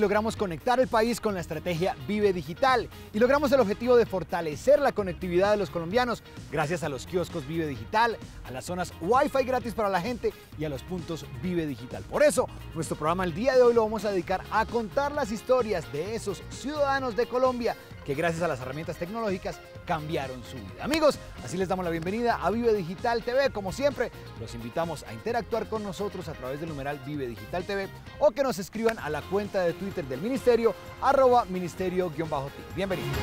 Logramos conectar el país con la estrategia Vive Digital y logramos el objetivo de fortalecer la conectividad de los colombianos gracias a los kioscos Vive Digital, a las zonas Wi-Fi gratis para la gente y a los puntos Vive Digital. Por eso, nuestro programa el día de hoy lo vamos a dedicar a contar las historias de esos ciudadanos de Colombia que gracias a las herramientas tecnológicas cambiaron su vida. Amigos, así les damos la bienvenida a Vive Digital TV. Como siempre, los invitamos a interactuar con nosotros a través del numeral Vive Digital TV o que nos escriban a la cuenta de Twitter del Ministerio, arroba ministerio-t. Bienvenidos.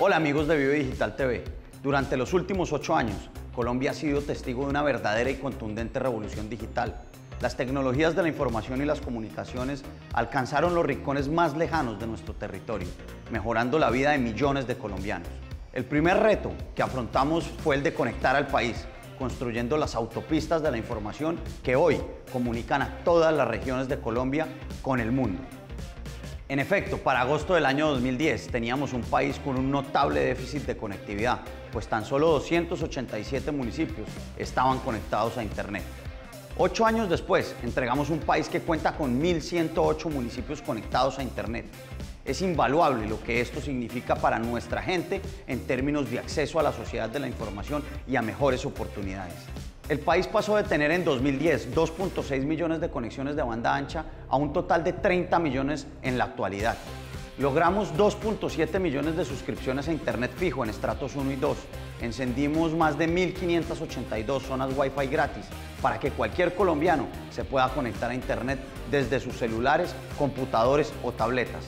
Hola amigos de Vive Digital TV. Durante los últimos ocho años, Colombia ha sido testigo de una verdadera y contundente revolución digital las tecnologías de la información y las comunicaciones alcanzaron los rincones más lejanos de nuestro territorio, mejorando la vida de millones de colombianos. El primer reto que afrontamos fue el de conectar al país, construyendo las autopistas de la información que hoy comunican a todas las regiones de Colombia con el mundo. En efecto, para agosto del año 2010 teníamos un país con un notable déficit de conectividad, pues tan solo 287 municipios estaban conectados a Internet. Ocho años después, entregamos un país que cuenta con 1.108 municipios conectados a Internet. Es invaluable lo que esto significa para nuestra gente en términos de acceso a la sociedad de la información y a mejores oportunidades. El país pasó de tener en 2010 2.6 millones de conexiones de banda ancha a un total de 30 millones en la actualidad. Logramos 2.7 millones de suscripciones a Internet fijo en estratos 1 y 2. Encendimos más de 1.582 zonas Wi-Fi gratis para que cualquier colombiano se pueda conectar a Internet desde sus celulares, computadores o tabletas.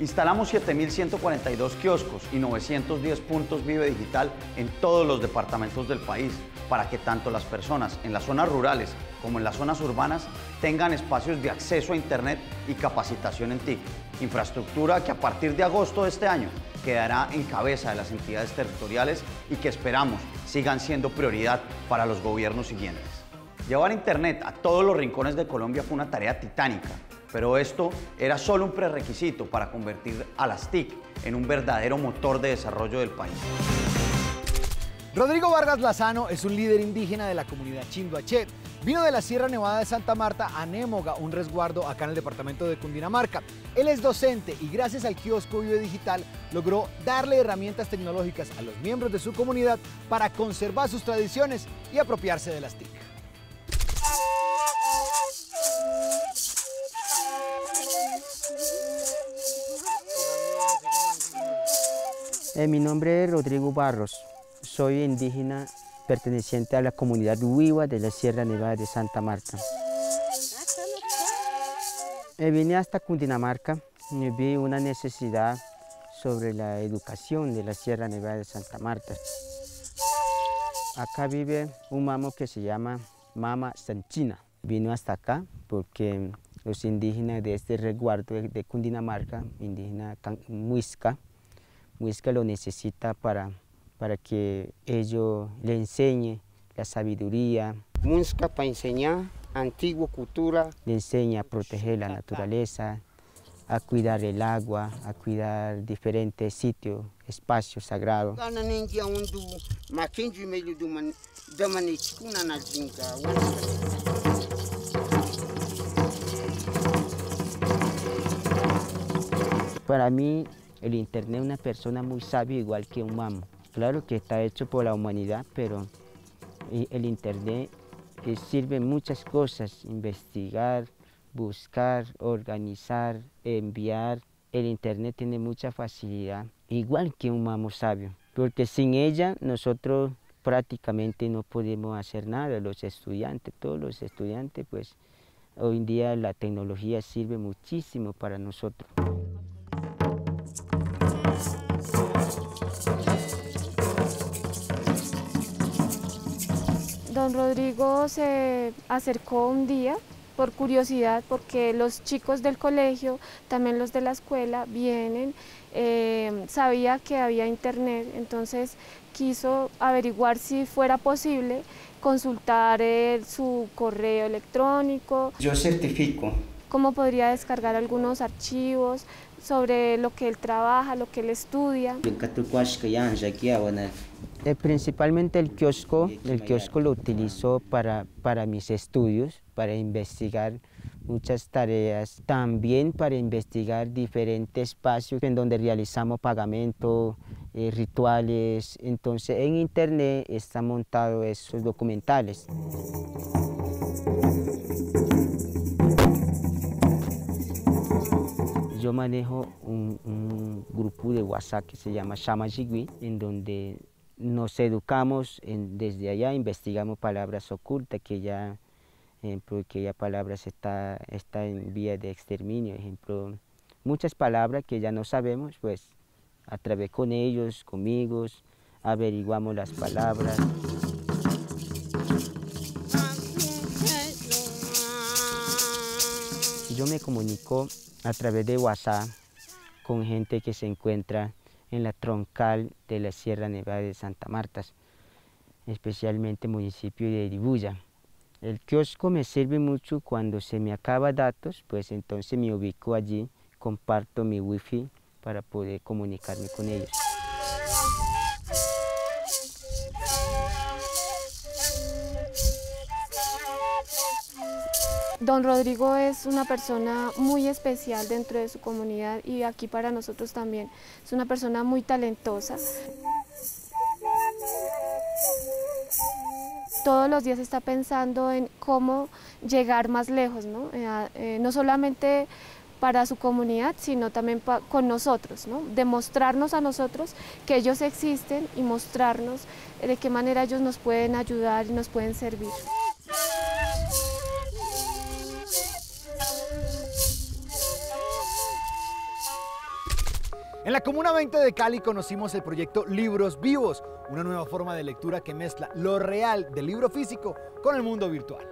Instalamos 7.142 kioscos y 910 puntos Vive Digital en todos los departamentos del país para que tanto las personas en las zonas rurales como en las zonas urbanas tengan espacios de acceso a Internet y capacitación en TIC. Infraestructura que a partir de agosto de este año quedará en cabeza de las entidades territoriales y que esperamos sigan siendo prioridad para los gobiernos siguientes. Llevar Internet a todos los rincones de Colombia fue una tarea titánica, pero esto era solo un prerequisito para convertir a las TIC en un verdadero motor de desarrollo del país. Rodrigo Vargas Lazano es un líder indígena de la comunidad Chindoaché. Vino de la Sierra Nevada de Santa Marta a Némoga, un resguardo acá en el departamento de Cundinamarca. Él es docente y gracias al kiosco Vive Digital logró darle herramientas tecnológicas a los miembros de su comunidad para conservar sus tradiciones y apropiarse de las TIC. Eh, mi nombre es Rodrigo Barros, soy indígena perteneciente a la comunidad Huiwa de la Sierra Nevada de Santa Marta. Eh, vine hasta Cundinamarca y vi una necesidad sobre la educación de la Sierra Nevada de Santa Marta. Acá vive un mamo que se llama Mama Sanchina. Vino hasta acá porque los indígenas de este resguardo de Cundinamarca, indígena Muisca, Muisca lo necesita para, para que ellos le enseñe la sabiduría. Muisca para enseñar antigua cultura. Le enseña a proteger la naturaleza, a cuidar el agua, a cuidar diferentes sitios, espacios sagrados. Para mí, el Internet es una persona muy sabia, igual que un mamo. Claro que está hecho por la humanidad, pero el Internet eh, sirve muchas cosas, investigar, buscar, organizar, enviar. El Internet tiene mucha facilidad, igual que un mamo sabio, porque sin ella nosotros prácticamente no podemos hacer nada, los estudiantes, todos los estudiantes, pues hoy en día la tecnología sirve muchísimo para nosotros. Se acercó un día por curiosidad, porque los chicos del colegio, también los de la escuela, vienen, eh, sabía que había internet, entonces quiso averiguar si fuera posible consultar eh, su correo electrónico. Yo certifico. Cómo podría descargar algunos archivos sobre lo que él trabaja, lo que él estudia. Eh, principalmente el kiosco, el kiosco lo utilizo para, para mis estudios, para investigar muchas tareas, también para investigar diferentes espacios en donde realizamos pagamento, eh, rituales. Entonces en internet están montados esos documentales. Yo manejo un, grupo de WhatsApp que se llama Shama en donde nos educamos desde allá, investigamos palabras ocultas que ya que ya palabras está, está en vía de exterminio, ejemplo, muchas palabras que ya no sabemos, pues a través con ellos, conmigo, averiguamos las palabras. Yo me comunico a través de WhatsApp con gente que se encuentra en la troncal de la Sierra Nevada de Santa Marta, especialmente municipio de Dibuya. El kiosco me sirve mucho cuando se me acaba datos, pues entonces me ubico allí, comparto mi wifi para poder comunicarme con ellos. Don Rodrigo es una persona muy especial dentro de su comunidad y aquí para nosotros también. Es una persona muy talentosa. todos los días está pensando en cómo llegar más lejos, ¿no? Eh, eh, no solamente para su comunidad, sino también con nosotros, ¿no? demostrarnos a nosotros que ellos existen y mostrarnos de qué manera ellos nos pueden ayudar y nos pueden servir. En la Comuna 20 de Cali conocimos el proyecto Libros Vivos, una nueva forma de lectura que mezcla lo real del libro físico con el mundo virtual.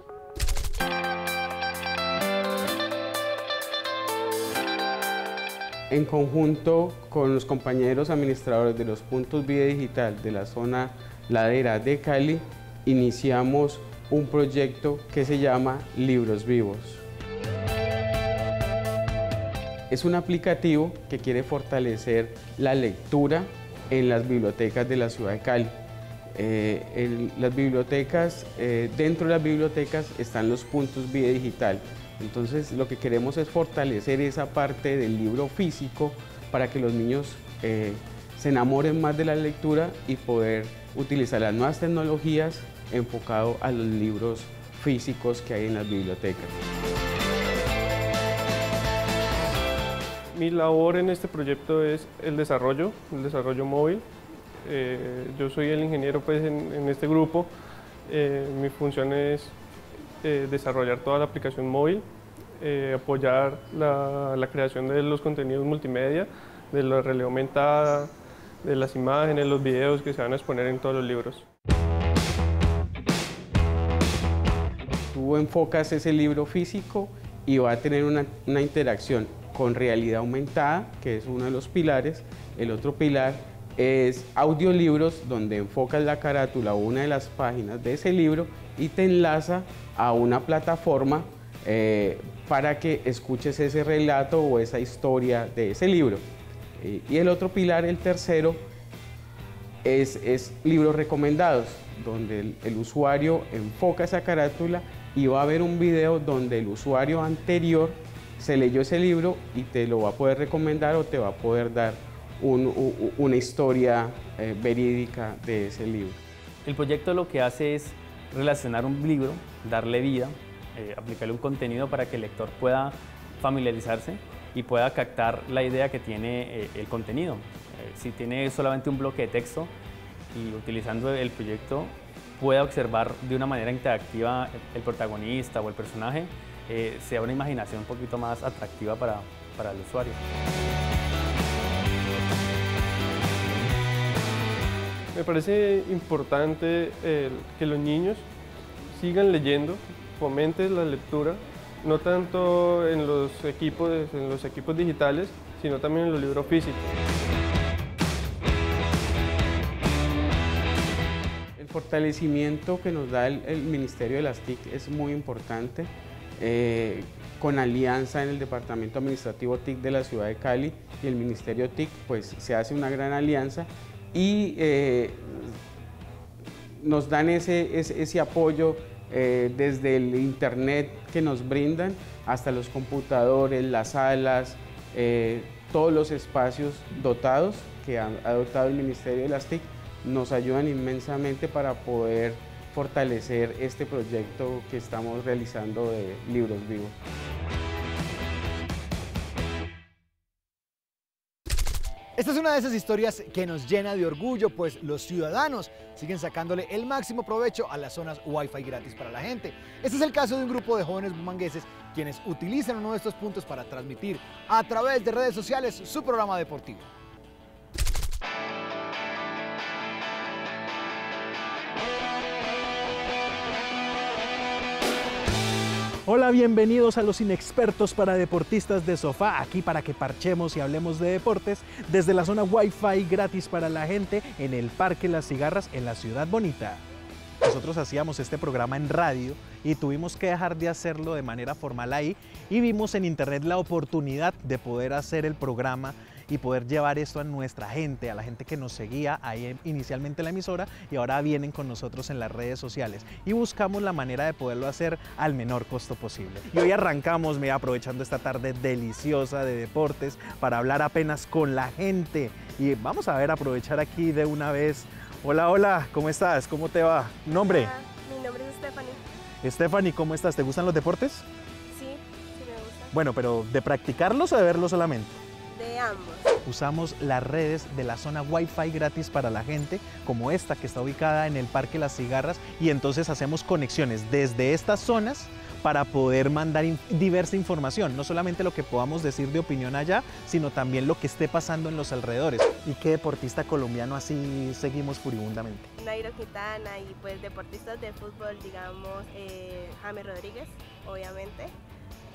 En conjunto con los compañeros administradores de los puntos Vida Digital de la zona ladera de Cali, iniciamos un proyecto que se llama Libros Vivos. Es un aplicativo que quiere fortalecer la lectura en las bibliotecas de la ciudad de Cali. Eh, las bibliotecas, eh, dentro de las bibliotecas están los puntos vía digital. Entonces lo que queremos es fortalecer esa parte del libro físico para que los niños eh, se enamoren más de la lectura y poder utilizar las nuevas tecnologías enfocado a los libros físicos que hay en las bibliotecas. Mi labor en este proyecto es el desarrollo, el desarrollo móvil. Eh, yo soy el ingeniero pues, en, este grupo. Eh, mi función es eh, desarrollar toda la aplicación móvil, apoyar la, creación de los contenidos multimedia, de la realidad aumentada, de las imágenes, los videos que se van a exponer en todos los libros. Tú enfocas ese libro físico y va a tener una interacción con realidad aumentada, que es uno de los pilares. El otro pilar es audiolibros, donde enfocas la carátula o una de las páginas de ese libro y te enlaza a una plataforma eh, para que escuches ese relato o esa historia de ese libro. y el otro pilar, el tercero, es, es libros recomendados, donde el, el usuario enfoca esa carátula y va a ver un video donde el usuario anterior se leyó ese libro y te lo va a poder recomendar o te va a poder dar una historia eh, verídica de ese libro. El proyecto lo que hace es relacionar un libro, darle vida, eh, aplicarle un contenido para que el lector pueda familiarizarse y pueda captar la idea que tiene eh, el contenido. si tiene solamente un bloque de texto y utilizando el proyecto pueda observar de una manera interactiva el protagonista o el personaje, eh, sea una imaginación un poquito más atractiva para, para el usuario. Me parece importante que los niños sigan leyendo, fomenten la lectura, no tanto en los equipos, en los equipos digitales, sino también en los libros físicos. El fortalecimiento que nos da el, el Ministerio de las TIC es muy importante. Eh, con alianza en el Departamento Administrativo TIC de la ciudad de Cali y el Ministerio TIC, pues se hace una gran alianza y eh, nos dan ese, ese, apoyo eh, desde el internet que nos brindan hasta los computadores, las salas, eh, todos los espacios dotados que ha, ha dotado el Ministerio de las TIC nos ayudan inmensamente para poder fortalecer este proyecto que estamos realizando de Libros Vivos. Esta es una de esas historias que nos llena de orgullo, pues los ciudadanos siguen sacándole el máximo provecho a las zonas Wi-Fi gratis para la gente. Este es el caso de un grupo de jóvenes bumangueses quienes utilizan uno de estos puntos para transmitir a través de redes sociales su programa deportivo. Hola, bienvenidos a los inexpertos para deportistas de sofá, aquí para que parchemos y hablemos de deportes desde la zona Wi-Fi gratis para la gente en el Parque Las Cigarras en la Ciudad Bonita. Nosotros hacíamos este programa en radio y tuvimos que dejar de hacerlo de manera formal ahí y vimos en internet la oportunidad de poder hacer el programa y poder llevar esto a nuestra gente, a la gente que nos seguía ahí inicialmente en la emisora y ahora vienen con nosotros en las redes sociales y buscamos la manera de poderlo hacer al menor costo posible. Y hoy arrancamos, me aprovechando esta tarde deliciosa de deportes para hablar apenas con la gente y vamos a ver, aprovechar aquí de una vez. Hola, hola, ¿cómo estás? ¿Cómo te va? ¿Nombre? mi nombre es Stephanie. Stephanie, ¿cómo estás? ¿Te gustan los deportes? Sí, sí me gusta. Bueno, pero ¿de practicarlos o de verlos solamente? De ambos. Usamos las redes de la zona Wi-Fi gratis para la gente, como esta que está ubicada en el Parque Las Cigarras, y entonces hacemos conexiones desde estas zonas para poder mandar diversa información, no solamente lo que podamos decir de opinión allá, sino también lo que esté pasando en los alrededores. ¿Y qué deportista colombiano así seguimos furibundamente? Nairo Quintana y pues deportistas de fútbol, digamos, eh, James Rodríguez, obviamente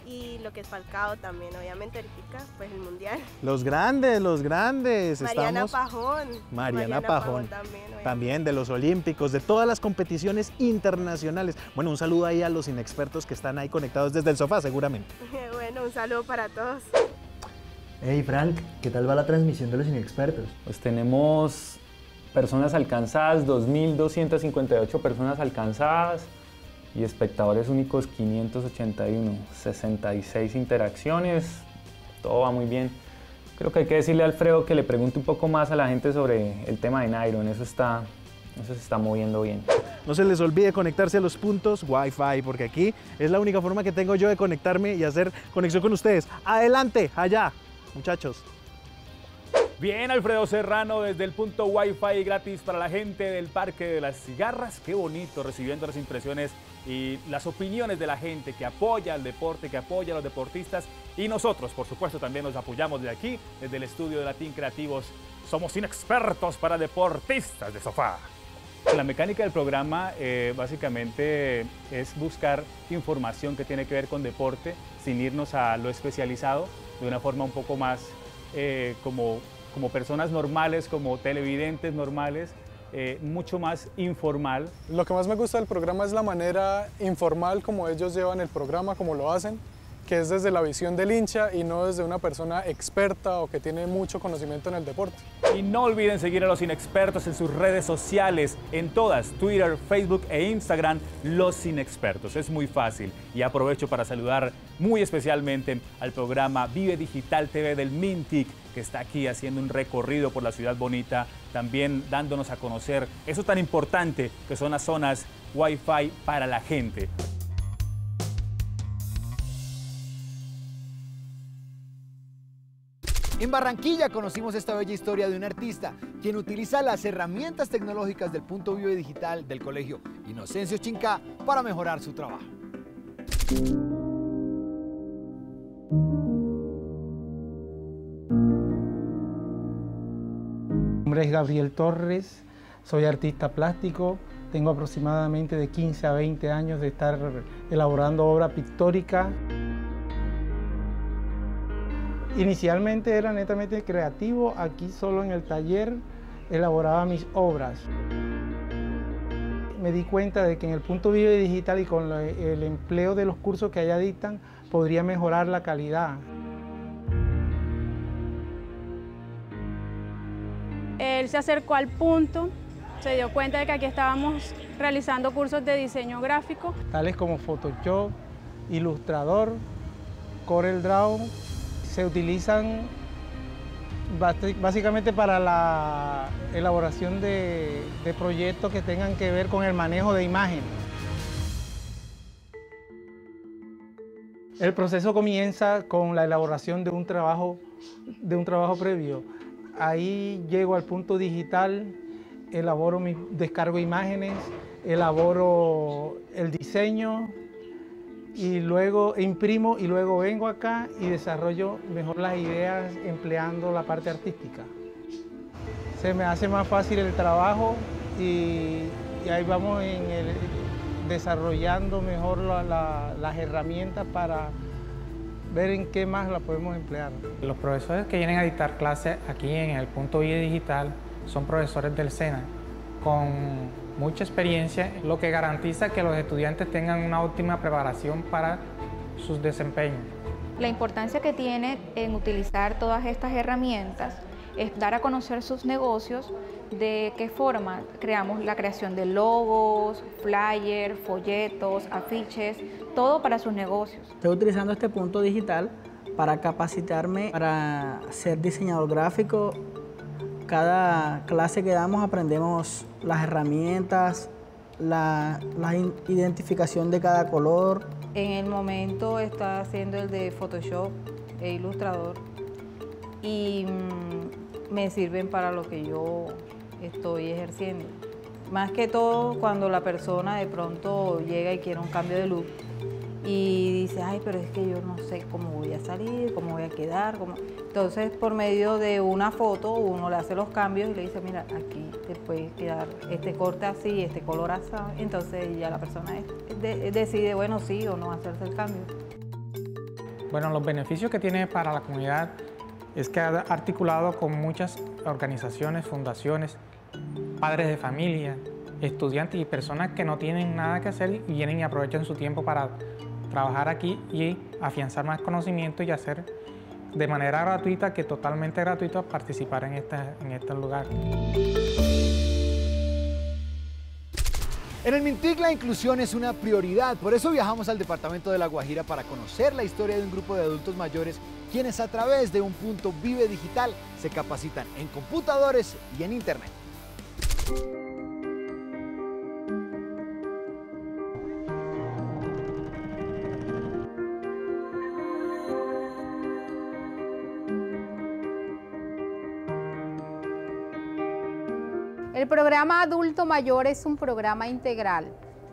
y lo que es Falcao también, obviamente, ahorita, pues el Mundial. Los grandes, los grandes. Mariana Pajón. Mariana, Pajón. también, también, de los Olímpicos, de todas las competiciones internacionales. Bueno, un saludo ahí a los inexpertos que están ahí conectados desde el sofá, seguramente. bueno, un saludo para todos. Hey Frank, ¿qué tal va la transmisión de los inexpertos? Pues tenemos personas alcanzadas, 2.258 personas alcanzadas, y espectadores únicos 581, 66 interacciones, todo va muy bien. Creo que hay que decirle a Alfredo que le pregunte un poco más a la gente sobre el tema de Nairon, eso está, eso se está moviendo bien. No se les olvide conectarse a los puntos Wi-Fi, porque aquí es la única forma que tengo yo de conectarme y hacer conexión con ustedes. Adelante, allá, muchachos. Bien, Alfredo Serrano, desde el punto Wi-Fi gratis para la gente del Parque de las Cigarras. Qué bonito recibiendo las impresiones y las opiniones de la gente que apoya al deporte, que apoya a los deportistas. Y nosotros, por supuesto, también nos apoyamos de aquí, desde el estudio de Latín Creativos. Somos inexpertos para deportistas de sofá. La mecánica del programa eh, básicamente es buscar información que tiene que ver con deporte sin irnos a lo especializado de una forma un poco más eh, como como personas normales, como televidentes normales, eh, mucho más informal. Lo que más me gusta del programa es la manera informal como ellos llevan el programa, como lo hacen que es desde la visión del hincha y no desde una persona experta o que tiene mucho conocimiento en el deporte. Y no olviden seguir a los inexpertos en sus redes sociales, en todas, Twitter, Facebook e Instagram, los inexpertos. Es muy fácil y aprovecho para saludar muy especialmente al programa Vive Digital TV del Mintic que está aquí haciendo un recorrido por la ciudad bonita, también dándonos a conocer eso tan importante que son las zonas Wi-Fi para la gente. En Barranquilla conocimos esta bella historia de un artista quien utiliza las herramientas tecnológicas del punto vivo digital del colegio Inocencio Chinca para mejorar su trabajo. Mi nombre es Gabriel Torres, soy artista plástico, tengo aproximadamente de 15 a 20 años de estar elaborando obra pictórica. Inicialmente era netamente creativo, aquí solo en el taller elaboraba mis obras. Me di cuenta de que en el punto Vive Digital y con el empleo de los cursos que allá dictan podría mejorar la calidad. Se acercó al punto se dio cuenta de que aquí estábamos realizando cursos de diseño gráfico. Tales como Photoshop, Ilustrador, Corel Draw, se utilizan básicamente para la elaboración de, de proyectos que tengan que ver con el manejo de imágenes. El proceso comienza con la elaboración de un trabajo, de un trabajo previo. Ahí llego al punto digital, elaboro mi, descargo imágenes, elaboro el diseño y luego imprimo y luego vengo acá y desarrollo mejor las ideas empleando la parte artística. Se me hace más fácil el trabajo y, ahí vamos desarrollando mejor las herramientas para ver en qué más la podemos emplear. Los profesores que vienen a dictar clases aquí en el punto Vida Digital son profesores del SENA con mucha experiencia, lo que garantiza que los estudiantes tengan una óptima preparación para sus desempeños. La importancia que tiene en utilizar todas estas herramientas es dar a conocer sus negocios, de qué forma creamos la creación de logos, flyers, folletos, afiches, todo para sus negocios. Estoy utilizando este punto digital para capacitarme para ser diseñador gráfico. Cada clase que damos aprendemos las herramientas, la, identificación de cada color. En el momento está haciendo el de Photoshop e Ilustrador y mm, me sirven para lo que yo estoy ejerciendo. Más que todo cuando la persona de pronto llega y quiere un cambio de look y dice, ay, pero es que yo no sé cómo voy a salir, cómo voy a quedar. Entonces, por medio de una foto, uno le hace los cambios y le dice, mira, aquí te puede quedar este corte así, este color así. Entonces ya la persona decide, bueno, sí o no hacerse el cambio. Bueno, los beneficios que tiene para la comunidad es que ha articulado con muchas organizaciones, fundaciones, padres de familia, estudiantes y personas que no tienen nada que hacer y vienen y aprovechan su tiempo para trabajar aquí y afianzar más conocimiento y hacer de manera gratuita, que totalmente gratuito, participar en este, en este lugar. En el Mintic la inclusión es una prioridad, por eso viajamos al departamento de La Guajira para conocer la historia de un grupo de adultos mayores quienes a través de un punto Vive Digital se capacitan en computadores y en Internet. El programa Adulto Mayor es un programa integral,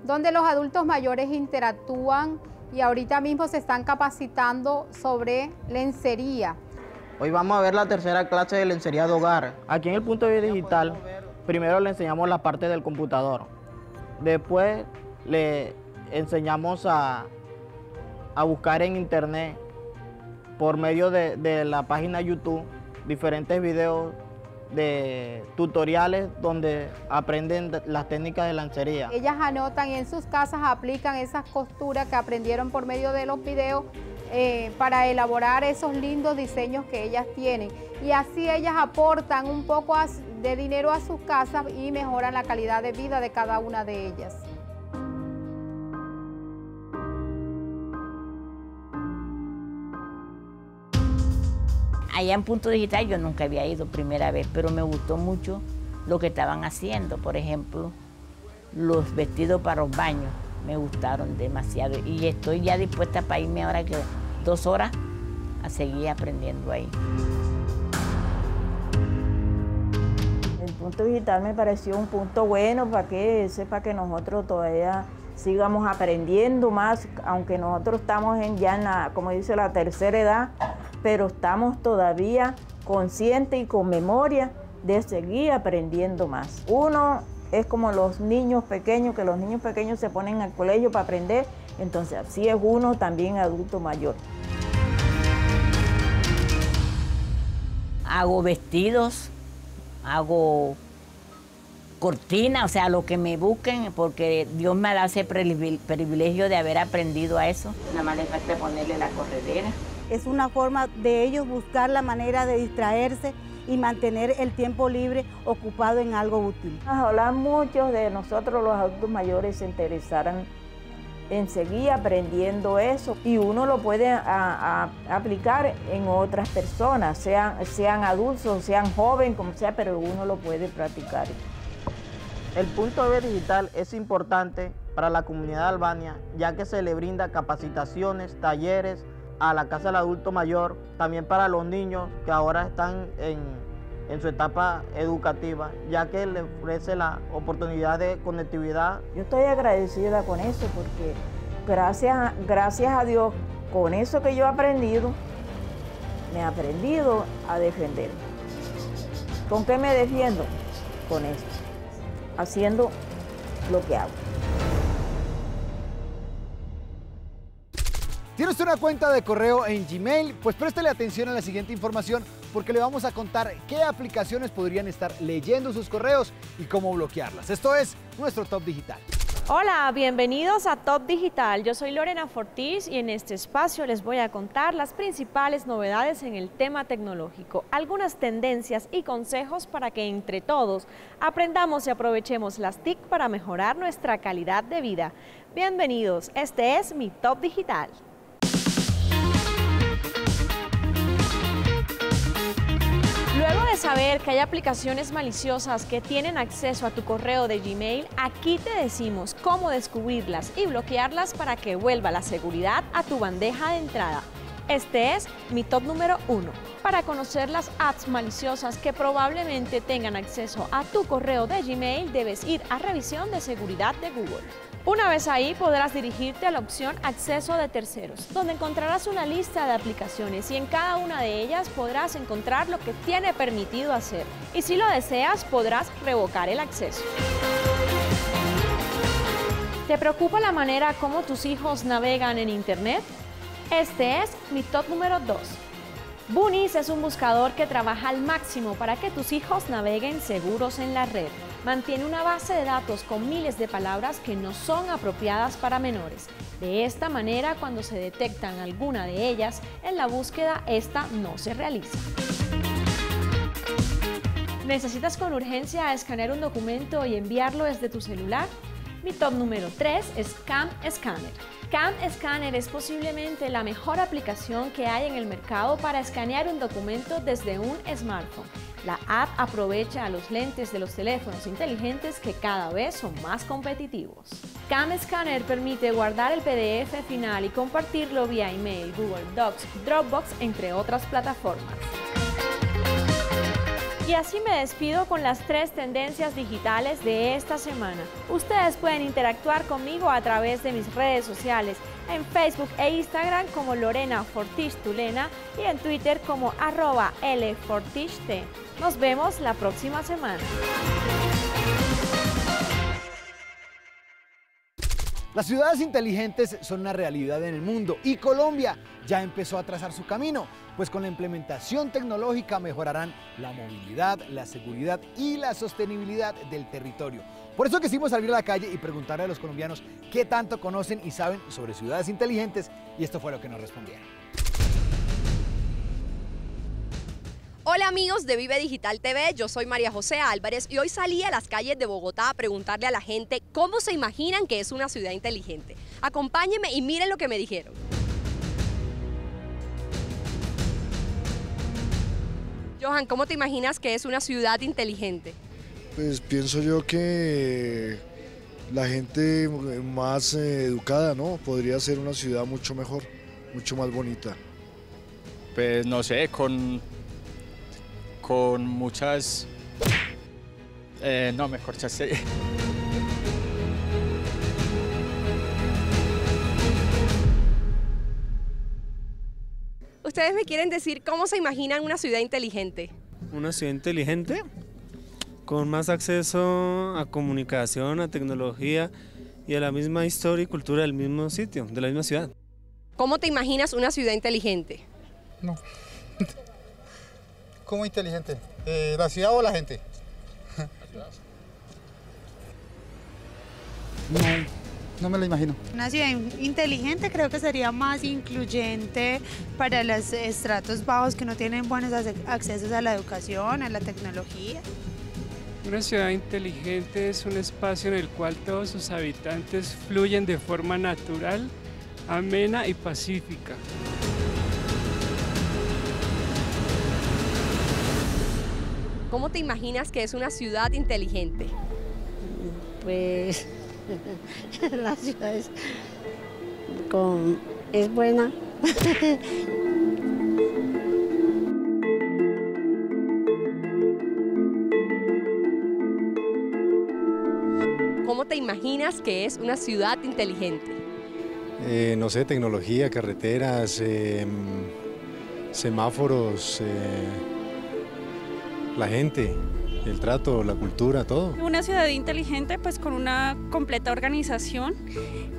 donde los adultos mayores interactúan y ahorita mismo se están capacitando sobre lencería. Hoy vamos a ver la tercera clase de lencería de hogar. Aquí en el punto de digital, primero le enseñamos la parte del computador. Después le enseñamos a, a buscar en internet por medio de, de la página YouTube diferentes videos de tutoriales donde aprenden las técnicas de lancería. Ellas anotan y en sus casas aplican esas costuras que aprendieron por medio de los videos eh, para elaborar esos lindos diseños que ellas tienen. Y así ellas aportan un poco de dinero a sus casas y mejoran la calidad de vida de cada una de ellas. Allá en Punto Digital yo nunca había ido primera vez, pero me gustó mucho lo que estaban haciendo. Por ejemplo, los vestidos para los baños me gustaron demasiado y estoy ya dispuesta para irme ahora que dos horas a seguir aprendiendo ahí. El punto digital me pareció un punto bueno para que sepa que nosotros todavía sigamos aprendiendo más, aunque nosotros estamos en ya en la, como dice, la tercera edad, pero estamos todavía conscientes y con memoria de seguir aprendiendo más. Uno es como los niños pequeños, que los niños pequeños se ponen al colegio para aprender, entonces así es uno también adulto mayor. Hago vestidos, hago cortina, o sea, lo que me busquen, porque Dios me da ese privilegio de haber aprendido a eso. Nada más le falta ponerle la corredera es una forma de ellos buscar la manera de distraerse y mantener el tiempo libre ocupado en algo útil. Ojalá muchos de nosotros los adultos mayores se interesaran en seguir aprendiendo eso y uno lo puede aplicar en otras personas, sean, sean adultos, sean jóvenes, como sea, pero uno lo puede practicar. El punto B digital es importante para la comunidad de Albania, ya que se le brinda capacitaciones, talleres a la Casa del Adulto Mayor, también para los niños que ahora están en, en su etapa educativa, ya que le ofrece la oportunidad de conectividad. Yo estoy agradecida con eso porque gracias, gracias a Dios, con eso que yo he aprendido, me he aprendido a defenderme. ¿Con qué me defiendo? Con esto, haciendo lo que hago. ¿Tiene usted una cuenta de correo en Gmail? Pues préstele atención a la siguiente información porque le vamos a contar qué aplicaciones podrían estar leyendo sus correos y cómo bloquearlas. Esto es nuestro Top Digital. Hola, bienvenidos a Top Digital. Yo soy Lorena Fortis y en este espacio les voy a contar las principales novedades en el tema tecnológico, algunas tendencias y consejos para que entre todos aprendamos y aprovechemos las TIC para mejorar nuestra calidad de vida. Bienvenidos, este es mi Top Digital. Luego de saber que hay aplicaciones maliciosas que tienen acceso a tu correo de Gmail, aquí te decimos cómo descubrirlas y bloquearlas para que vuelva la seguridad a tu bandeja de entrada. Este es mi top número uno. Para conocer las apps maliciosas que probablemente tengan acceso a tu correo de Gmail, debes ir a revisión de seguridad de Google. Una vez ahí podrás dirigirte a la opción Acceso de terceros, donde encontrarás una lista de aplicaciones y en cada una de ellas podrás encontrar lo que tiene permitido hacer. Y si lo deseas, podrás revocar el acceso. ¿Te preocupa la manera como tus hijos navegan en Internet? Este es mi top número 2. Bunis es un buscador que trabaja al máximo para que tus hijos naveguen seguros en la red mantiene una base de datos con miles de palabras que no son apropiadas para menores. De esta manera, cuando se detectan alguna de ellas, en la búsqueda esta no se realiza. ¿Necesitas con urgencia escanear un documento y enviarlo desde tu celular? Mi top número 3 es Cam Scanner. Cam Scanner es posiblemente la mejor aplicación que hay en el mercado para escanear un documento desde un smartphone. La app aprovecha a los lentes de los teléfonos inteligentes que cada vez son más competitivos. Cam Scanner permite guardar el PDF final y compartirlo vía email, Google Docs, Dropbox, entre otras plataformas. Y así me despido con las tres tendencias digitales de esta semana. Ustedes pueden interactuar conmigo a través de mis redes sociales, en Facebook e Instagram como Lorena Fortish y en Twitter como arroba T. Nos vemos la próxima semana. Las ciudades inteligentes son una realidad en el mundo y Colombia ya empezó a trazar su camino, pues con la implementación tecnológica mejorarán la movilidad, la seguridad y la sostenibilidad del territorio. Por eso quisimos salir a la calle y preguntarle a los colombianos qué tanto conocen y saben sobre ciudades inteligentes y esto fue lo que nos respondieron. Hola amigos de Vive Digital TV, yo soy María José Álvarez y hoy salí a las calles de Bogotá a preguntarle a la gente cómo se imaginan que es una ciudad inteligente. Acompáñenme y miren lo que me dijeron. Johan, ¿cómo te imaginas que es una ciudad inteligente? Pues pienso yo que la gente más eh, educada, ¿no? Podría ser una ciudad mucho mejor, mucho más bonita. Pues no sé, con con muchas... Eh, no, me corchaste. ¿Ustedes me quieren decir cómo se imaginan una ciudad inteligente? Una ciudad inteligente con más acceso a comunicación, a tecnología y a la misma historia y cultura del mismo sitio, de la misma ciudad. ¿Cómo te imaginas una ciudad inteligente? No. ¿Cómo inteligente? Eh, ¿La ciudad o la gente? No, no me la imagino. Una ciudad inteligente creo que sería más incluyente para los estratos bajos que no tienen buenos accesos a la educación, a la tecnología. Una ciudad inteligente es un espacio en el cual todos sus habitantes fluyen de forma natural, amena y pacífica. ¿Cómo te imaginas que es una ciudad inteligente? Pues la ciudad es, con, es buena. ¿Cómo te imaginas que es una ciudad inteligente? Eh, no sé, tecnología, carreteras, em, semáforos, eh, la gente, el trato, la cultura, todo. Una ciudad inteligente pues con una completa organización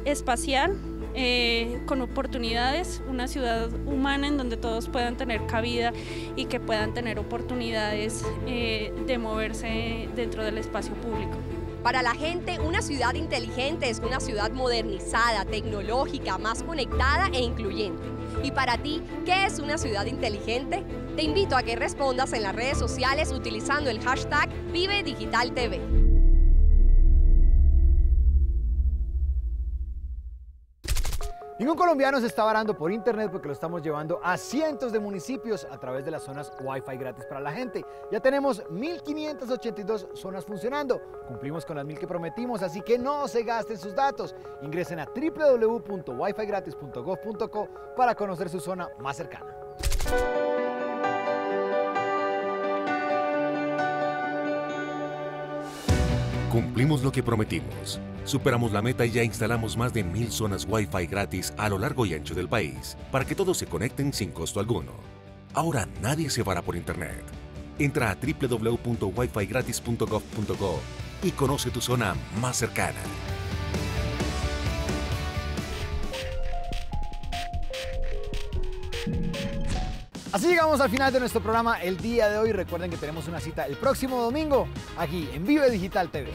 espacial, eh, con oportunidades, una ciudad humana en donde todos puedan tener cabida y que puedan tener oportunidades de moverse dentro del espacio público. Para la gente, una ciudad inteligente es una ciudad modernizada, tecnológica, más conectada e incluyente. Y para ti, ¿qué es una ciudad inteligente? Te invito a que respondas en las redes sociales utilizando el hashtag ViveDigitalTV. Ningún colombiano se está varando por internet porque lo estamos llevando a cientos de municipios a través de las zonas Wi-Fi gratis para la gente. Ya tenemos 1.582 zonas funcionando. Cumplimos con las mil que prometimos, así que no se gasten sus datos. Ingresen a www.wifigratis.gov.co para conocer su zona más cercana. Cumplimos lo que prometimos. Superamos la meta y ya instalamos más de mil zonas Wi-Fi gratis a lo largo y ancho del país para que todos se conecten sin costo alguno. Ahora nadie se vará por internet. Entra a www.wifigratis.gov.co y conoce tu zona más cercana. Así llegamos al final de nuestro programa el día de hoy. Recuerden que tenemos una cita el próximo domingo aquí en Vive Digital TV.